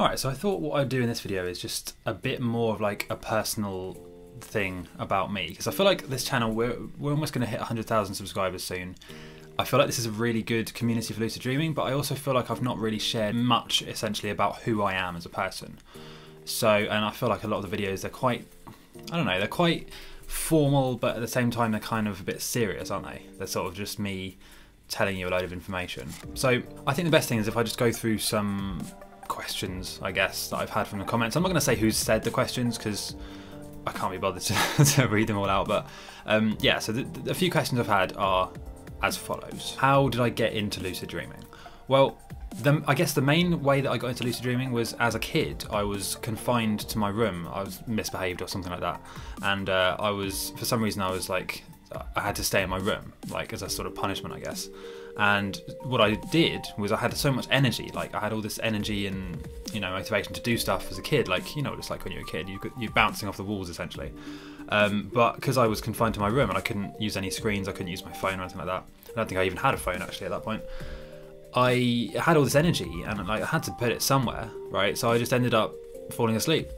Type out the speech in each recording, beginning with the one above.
Alright, so I thought what I'd do in this video is just a bit more of like a personal thing about me because I feel like this channel we're we're almost going to hit 100,000 subscribers soon. I feel like this is a really good community for lucid dreaming, but I also feel like I've not really shared much essentially about who I am as a person. So, and I feel like a lot of the videos they're quite I don't know, they're quite formal, but at the same time they're kind of a bit serious, aren't they? They're sort of just me telling you a load of information. So, I think the best thing is if I just go through some questions, I guess, that I've had from the comments. I'm not going to say who's said the questions because I can't be bothered to, to, read them all out. But um, yeah, so the, the, few questions I've had are as follows How did I get into lucid dreaming? Well, the, I guess the main way that I got into lucid dreaming was as a kid. I was confined to my room. I was misbehaved or something like that, and uh, I was for some reason I was like I had to stay in my room, like as a sort of punishment, I guess. And what I did was I had so much energy, like I had all this energy and you know motivation to do stuff as a kid, like you know what it's like when you're a kid, you you're bouncing off the walls essentially. Um, but because I was confined to my room and I couldn't use any screens, I couldn't use my phone or anything like that. I don't think I even had a phone actually at that point. I had all this energy and like I had to put it somewhere, right? So I just ended up falling asleep.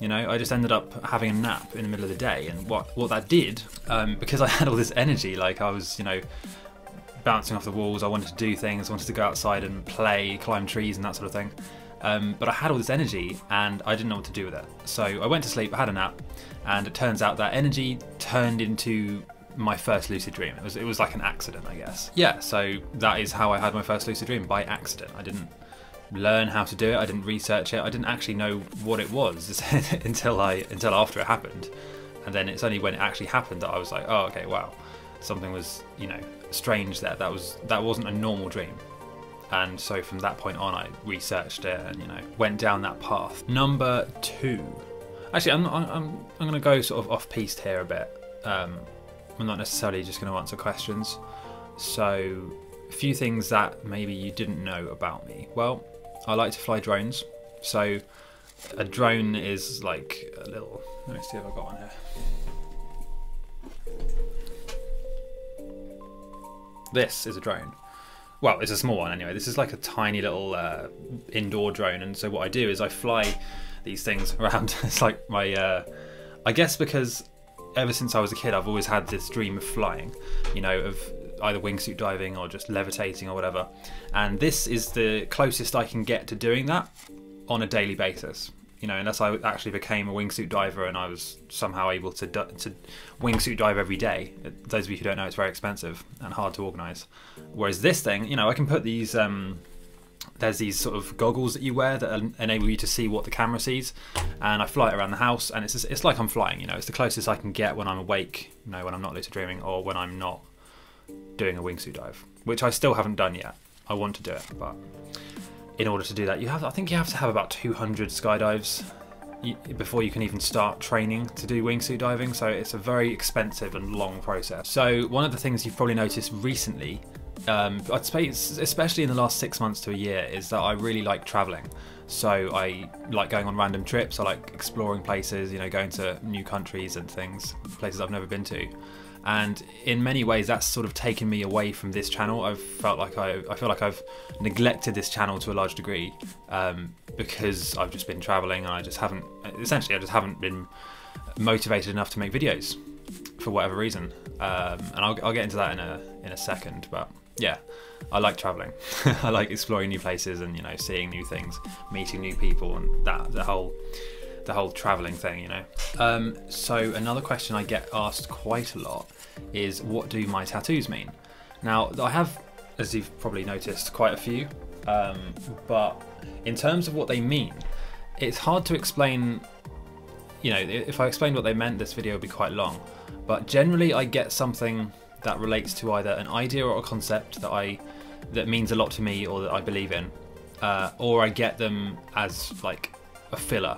You know, I just ended up having a nap in the middle of the day, and what what that did, um, because I had all this energy, like I was, you know, bouncing off the walls. I wanted to do things. I wanted to go outside and play, climb trees, and that sort of thing. Um, but I had all this energy and I didn't know what to do with it. So I went to sleep, had a nap, and it turns out that energy turned into my first lucid dream. It was it was like an accident, I guess. Yeah, so that is how I had my first lucid dream by accident. I didn't learn how to do it. I didn't research it. I didn't actually know what it was until I until after it happened. And then it's only when it actually happened that I was like, oh, okay, wow, something was you know strange there. That was that wasn't a normal dream. And so from that point on, I researched it and you know went down that path. Number two, actually, I'm I'm I'm, I'm going to go sort of off piste here a bit. Um, I'm not necessarily just going to answer questions. So, a few things that maybe you didn't know about me. Well, I like to fly drones. So, a drone is like a little. Let me see if I've got one here. This is a drone. Well, it's a small one anyway. This is like a tiny little uh, indoor drone, and so what I do is I fly these things around. it's like my, uh, I guess because ever since I was a kid, I've always had this dream of flying. You know, of either wingsuit diving or just levitating or whatever. And this is the closest I can get to doing that on a daily basis you know, unless I actually became a wingsuit diver and I was somehow able to to wingsuit dive every day. Those of you who don't know, it's very expensive and hard to organise. Whereas this thing, you know, I can put these. Um, there's these sort of goggles that you wear that enable you to see what the camera sees, and I fly it around the house, and it's just, it's like I'm flying. You know, it's the closest I can get when I'm awake. You know, when I'm not lucid dreaming or when I'm not doing a wingsuit dive, which I still haven't done yet. I want to do it, but in order to do that. You have, I think, you have to have about 200 skydives before you can even start training to do wingsuit diving. So it's a very expensive and long process. So one of the things you've probably noticed recently, um, I'd say, especially in the last six months to a year, is that I really like traveling. So I like going on random trips. I like exploring places. You know, going to new countries and things, places I've never been to and in many ways that's sort of taken me away from this channel. I've felt like i, I feel like i've neglected this channel to a large degree um, because i've just been traveling and i just haven't essentially i just haven't been motivated enough to make videos for whatever reason. Um, and I'll, I'll, get into that in a in a second but yeah i like traveling. I like exploring new places and you know seeing new things meeting new people and that the whole the whole traveling thing, you know. Um, so another question I get asked quite a lot is, what do my tattoos mean? Now I have, as you've probably noticed, quite a few, um, but in terms of what they mean, it's hard to explain. You know, if I explained what they meant, this video would be quite long. But generally, I get something that relates to either an idea or a concept that I that means a lot to me or that I believe in, uh, or I get them as like a filler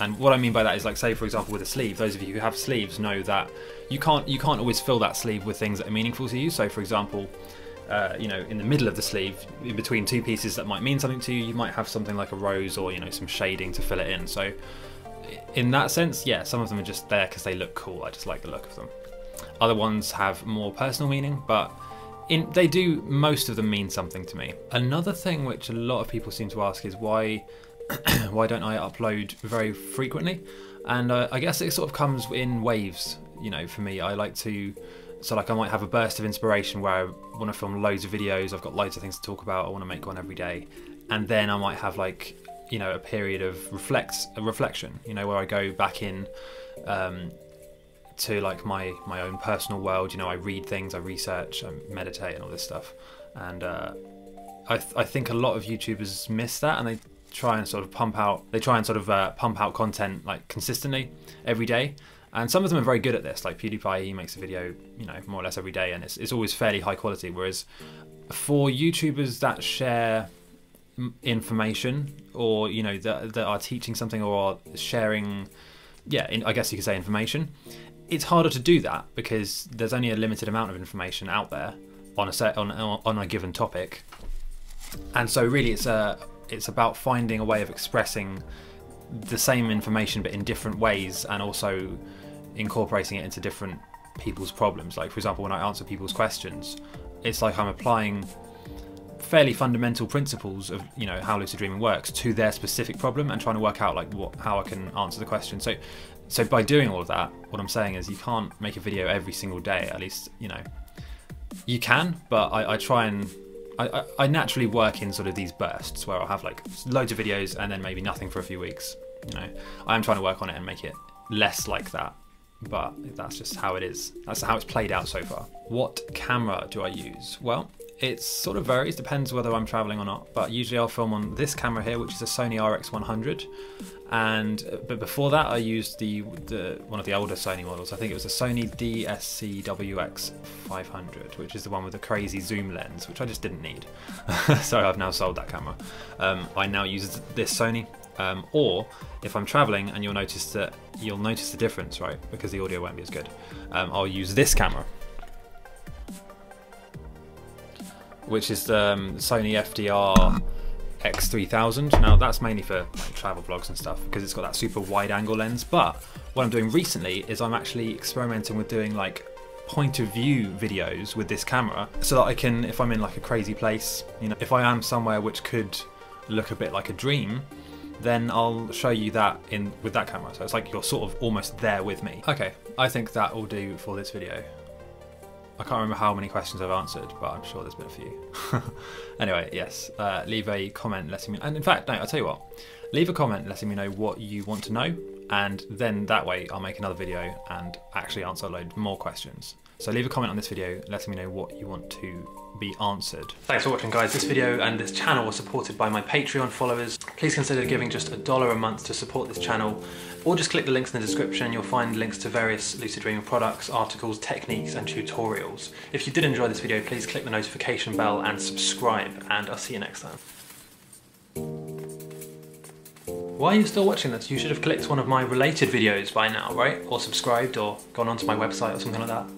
and what I mean by that is like say for example with a sleeve, those of you who have sleeves know that you can't you can't always fill that sleeve with things that are meaningful to you. So for example, uh, you know, in the middle of the sleeve, in between two pieces that might mean something to you, you might have something like a rose or you know some shading to fill it in. So in that sense, yeah, some of them are just there because they look cool. I just like the look of them. Other ones have more personal meaning, but in, they do most of them mean something to me. Another thing which a lot of people seem to ask is why why don't I upload very frequently? And uh, I guess it sort of comes in waves. You know, for me, I like to. So like I might have a burst of inspiration where I want to film loads of videos. I've got loads of things to talk about. I want to make one every day, and then I might have like you know a period of reflects a reflection. You know where I go back in. Um, to like my my own personal world you know i read things i research i meditate and all this stuff and uh, I, th- I think a lot of youtubers miss that and they try and sort of pump out they try and sort of uh, pump out content like consistently every day. And some of them are very good at this like pewdiepie he makes a video you know more or less every day and it's, it's always fairly high quality whereas for youtubers that share information or you know that, that are teaching something or are sharing yeah in, i guess you could say information it's harder to do that because there's only a limited amount of information out there on a set on on a given topic, and so really it's a it's about finding a way of expressing the same information but in different ways and also incorporating it into different people's problems. Like for example, when I answer people's questions, it's like I'm applying fairly fundamental principles of you know how lucid dreaming works to their specific problem and trying to work out like what how I can answer the question. So so by doing all of that, what I'm saying is you can't make a video every single day. At least you know you can, but I, I try and I, I, naturally work in sort of these bursts where I'll have like loads of videos and then maybe nothing for a few weeks. You know, I am trying to work on it and make it less like that, but that's just how it is. That's how it's played out so far. What camera do I use? Well, it sort of varies, depends whether I'm traveling or not. But usually I'll film on this camera here, which is a Sony RX100, and but before that I used the the one of the older Sony models. I think it was a Sony DSC-WX500, which is the one with the crazy zoom lens, which I just didn't need. so I've now sold that camera. Um, I now use this Sony. Um, or if I'm traveling and you'll notice that you'll notice the difference, right? Because the audio won't be as good. Um, I'll use this camera which is the um, Sony FDR X3000. Now that's mainly for like, travel vlogs and stuff because it's got that super wide angle lens. But what I'm doing recently is I'm actually experimenting with doing like point of view videos with this camera so that I can, if I'm in like a crazy place, you know, if I am somewhere which could look a bit like a dream, then I'll show you that in with that camera. So it's like you're sort of almost there with me. Okay, I think that will do for this video. I can't remember how many questions I've answered, but I'm sure there's been a few. anyway, yes, uh, leave a comment letting me. And in fact, no, I'll tell you what. Leave a comment letting me know what you want to know, and then that way I'll make another video and actually answer a load more questions. So leave a comment on this video letting me know what you want to be answered. Thanks for watching guys. This video and this channel was supported by my Patreon followers. Please consider giving just a dollar a month to support this channel or just click the links in the description. You'll find links to various Lucid Dreaming products, articles, techniques and tutorials. If you did enjoy this video, please click the notification bell and subscribe and I'll see you next time. Why are you still watching this? You should have clicked one of my related videos by now, right? Or subscribed or gone onto my website or something like that.